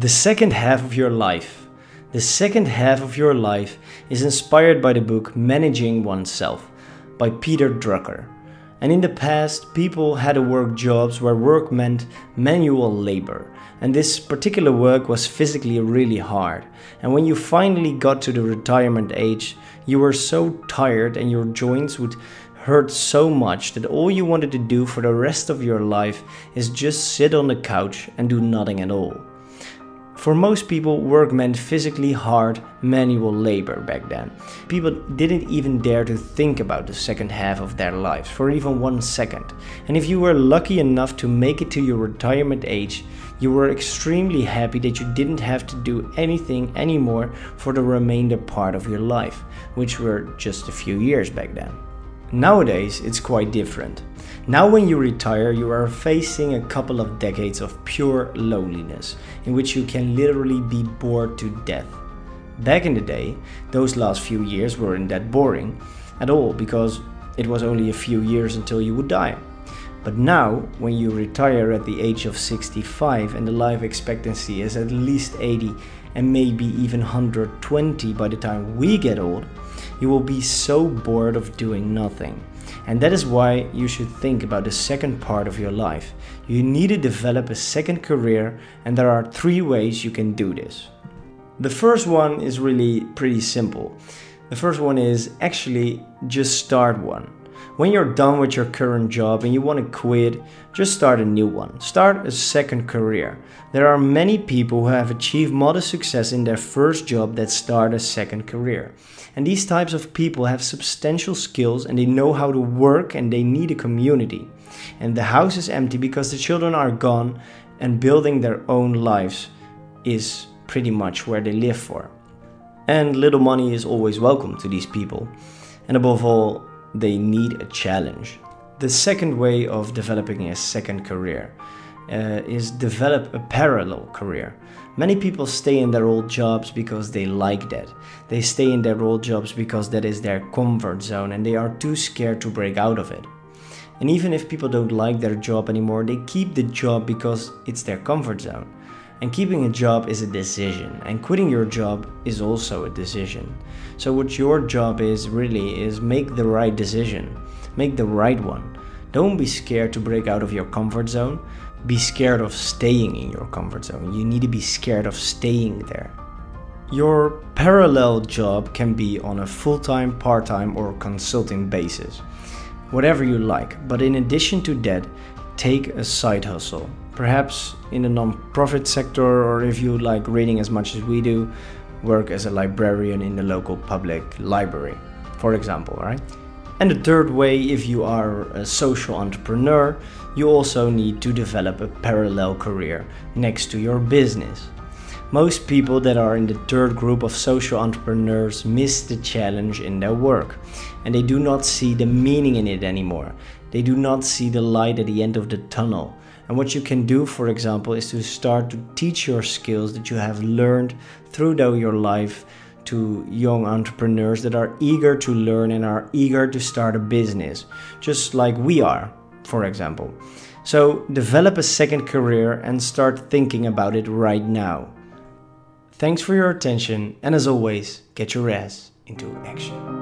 The second half of your life. The second half of your life is inspired by the book Managing Oneself by Peter Drucker. And in the past, people had to work jobs where work meant manual labor. And this particular work was physically really hard. And when you finally got to the retirement age, you were so tired and your joints would hurt so much that all you wanted to do for the rest of your life is just sit on the couch and do nothing at all. For most people, work meant physically hard manual labor back then. People didn't even dare to think about the second half of their lives for even one second. And if you were lucky enough to make it to your retirement age, you were extremely happy that you didn't have to do anything anymore for the remainder part of your life, which were just a few years back then. Nowadays, it's quite different. Now, when you retire, you are facing a couple of decades of pure loneliness, in which you can literally be bored to death. Back in the day, those last few years weren't that boring at all because it was only a few years until you would die. But now, when you retire at the age of 65 and the life expectancy is at least 80 and maybe even 120 by the time we get old, you will be so bored of doing nothing. And that is why you should think about the second part of your life. You need to develop a second career, and there are three ways you can do this. The first one is really pretty simple. The first one is actually just start one. When you're done with your current job and you want to quit, just start a new one. Start a second career. There are many people who have achieved modest success in their first job that start a second career. And these types of people have substantial skills and they know how to work and they need a community. And the house is empty because the children are gone and building their own lives is pretty much where they live for. And little money is always welcome to these people. And above all, they need a challenge. The second way of developing a second career uh, is develop a parallel career. Many people stay in their old jobs because they like that. They stay in their old jobs because that is their comfort zone and they are too scared to break out of it. And even if people don't like their job anymore, they keep the job because it's their comfort zone. And keeping a job is a decision, and quitting your job is also a decision. So, what your job is really is make the right decision, make the right one. Don't be scared to break out of your comfort zone. Be scared of staying in your comfort zone. You need to be scared of staying there. Your parallel job can be on a full time, part time, or consulting basis, whatever you like. But in addition to that, take a side hustle perhaps in the non-profit sector or if you like reading as much as we do work as a librarian in the local public library for example right and the third way if you are a social entrepreneur you also need to develop a parallel career next to your business most people that are in the third group of social entrepreneurs miss the challenge in their work and they do not see the meaning in it anymore. They do not see the light at the end of the tunnel. And what you can do, for example, is to start to teach your skills that you have learned throughout your life to young entrepreneurs that are eager to learn and are eager to start a business, just like we are, for example. So, develop a second career and start thinking about it right now. Thanks for your attention, and as always, get your ass into action.